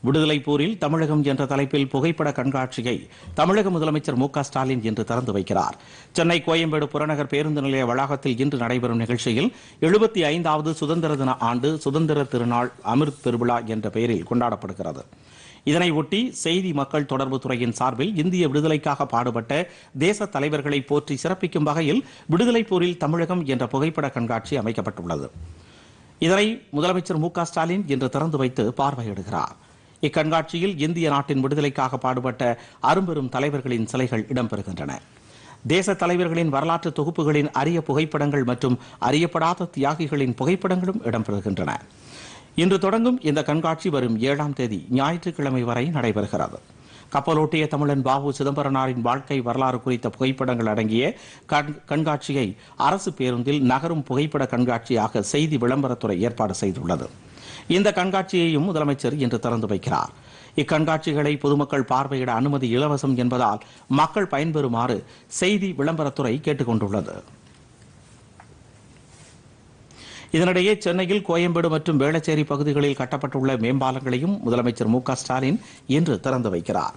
விடுதலை போரில் தமிழகம் என்ற தலைப்பில் புகைப்பட கண்காட்சியை தமிழக முதலமைச்சர் மு ஸ்டாலின் இன்று திறந்து வைக்கிறார். சென்னை கோயம்பேடு புறநகர் பேருந்து நிலைய வளாகத்தில் இன்று நடைபெறும் நிகழ்ச்சியில் எழுபத்தி ஐந்தாவது சுதந்திர தின ஆண்டு சுதந்திர திருநாள் அமிர்த் பெருவிழா என்ற பெயரில் கொண்டாடப்படுகிறது. இதனையொட்டி செய்தி மக்கள் தொடர்பு துறையின் சார்பில் இந்திய விடுதலைக்காக பாடுபட்ட தேச தலைவர்களை போற்றி சிறப்பிக்கும் வகையில் விடுதலை போரில் தமிழகம் என்ற புகைப்பட கண்காட்சி அமைக்கப்பட்டுள்ளது. இதனை முதலமைச்சர் மு ஸ்டாலின் இன்று திறந்து வைத்து பார்வையிடுகிறார். இக்கண்காட்சியில் இந்திய நாட்டின் விடுதலைக்காக பாடுபட்ட அரும்பெரும் தலைவர்களின் சிலைகள் இடம்பெறுகின்றன. தேச தலைவர்களின் வரலாற்று தொகுப்புகளின் அரிய புகைப்படங்கள் மற்றும் அறியப்படாத தியாகிகளின் புகைப்படங்களும் இடம்பெறுகின்றன. இன்று தொடங்கும் இந்த கண்காட்சி வரும் ஏழாம் தேதி ஞாயிற்றுக்கிழமை வரை நடைபெறுகிறது. கப்பலோட்டிய தமிழன் பாபு சிதம்பரனாரின் வாழ்க்கை வரலாறு குறித்த புகைப்படங்கள் அடங்கிய கண்- கண்காட்சியை அரசு பேருந்தில் நகரும் புகைப்பட கண்காட்சியாக செய்தி விளம்பரத்துறை ஏற்பாடு செய்துள்ளது. இந்த கண்காட்சியையும் முதலமைச்சர் இன்று திறந்து வைக்கிறார். இக்கண்காட்சிகளை பொதுமக்கள் பார்வையிட அனுமதி இலவசம் என்பதால் மக்கள் பயன்பெறுமாறு செய்தி விளம்பரத்துறை கேட்டுக்கொண்டுள்ளது. இதனிடையே சென்னையில் கோயம்பேடு மற்றும் வேளச்சேரி பகுதிகளில் கட்டப்பட்டுள்ள மேம்பாலங்களையும் முதலமைச்சர் மு ஸ்டாலின் இன்று திறந்து வைக்கிறார்.